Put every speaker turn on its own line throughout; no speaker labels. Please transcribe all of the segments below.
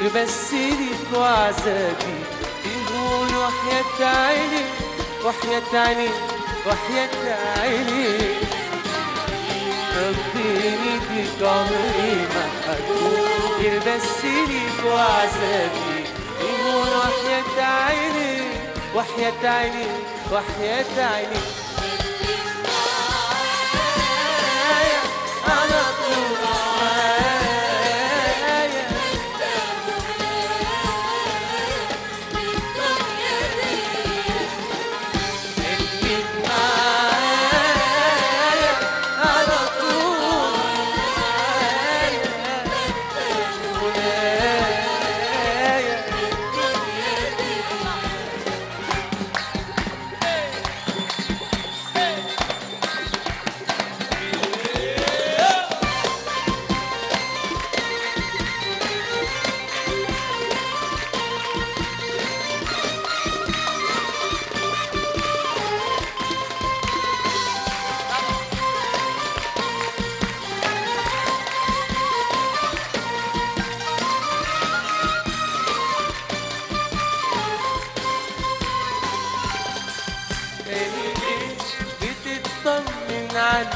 غير بس ليك وعذابي بيهون وحياة عيني وحياة عيني وحياة عيني. ربيني بيك عمري ما حكون غير بس ليك وعذابي بيهون وحياة عيني وحياة عيني وحياة عيني.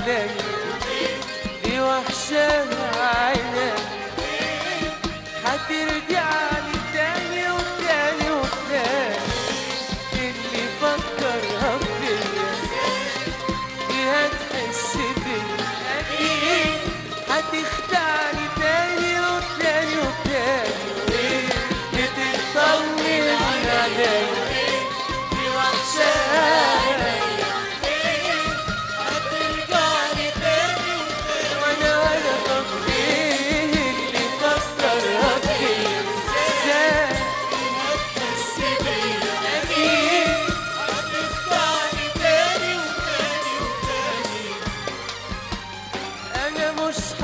عليا دي وحشاها عينك هترجع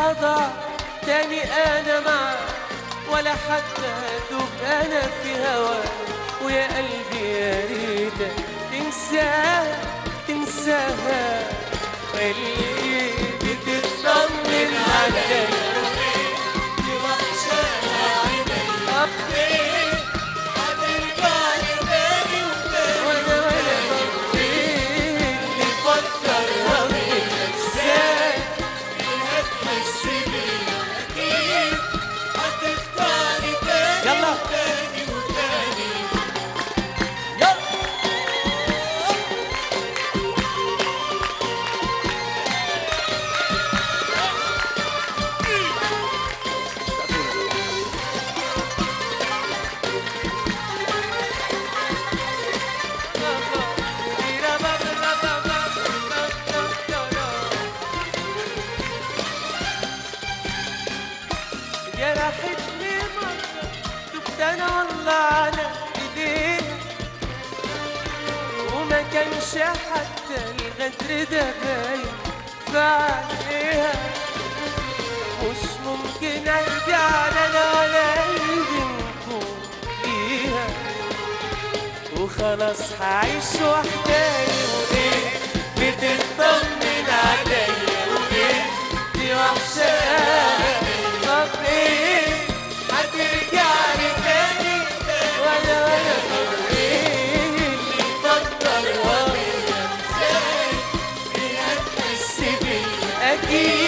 هضع تاني أنا معاك ولا حتى ادوب أنا في هواك كانش حتى الغدر في عينيها مش ممكن أرجع أنا ولا نكون ليها وخلاص هعيش وحداني وإيه بتطمن عليا وإيه دي وحشة. Yeah.